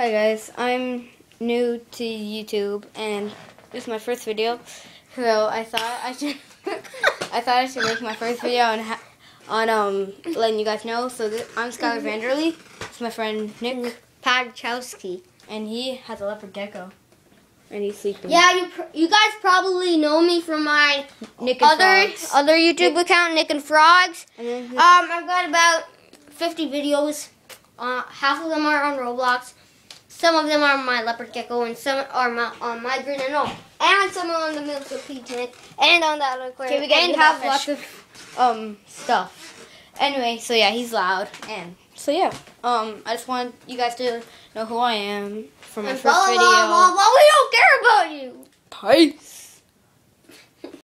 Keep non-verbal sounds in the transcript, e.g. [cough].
Hi guys, I'm new to YouTube and this is my first video. So I thought I should [laughs] I thought I should make my first video on ha- on um letting you guys know. So this, I'm Skylar Vanderly. It's my friend Nick Padchowski. and he has a leopard gecko. And he's sleeping. Yeah, you pr- you guys probably know me from my Nick and other Frogs. other YouTube account, Nick and Frogs. And Um, I've got about 50 videos. Uh, half of them are on Roblox. Some of them are on my leopard gecko, and some are my, on my green anole. And some are on the millipede tank, and on that aquarium. Okay, we get and and have lots of um stuff. Anyway, so yeah, he's loud and so yeah. Um, I just want you guys to know who I am for my and first blah, video. blah, blah, blah, We don't care about you. Peace.